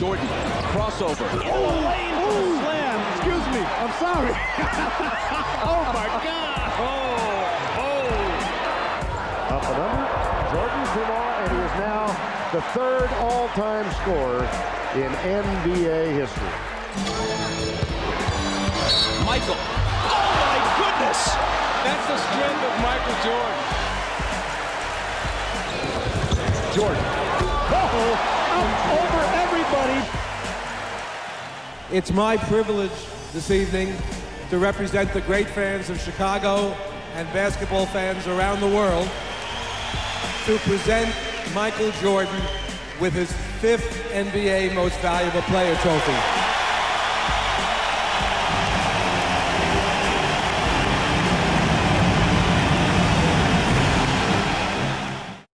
Jordan, crossover. Oh, lane for slam. Excuse me. I'm sorry. oh, my God. Oh, oh. Up and under. Jordan Kumar, and he is now the third all-time scorer in NBA history. Michael. Oh, my goodness. That's the strength of Michael Jordan. Jordan. Oh, over everybody. It's my privilege this evening to represent the great fans of Chicago and basketball fans around the world to present Michael Jordan with his fifth NBA Most Valuable Player trophy.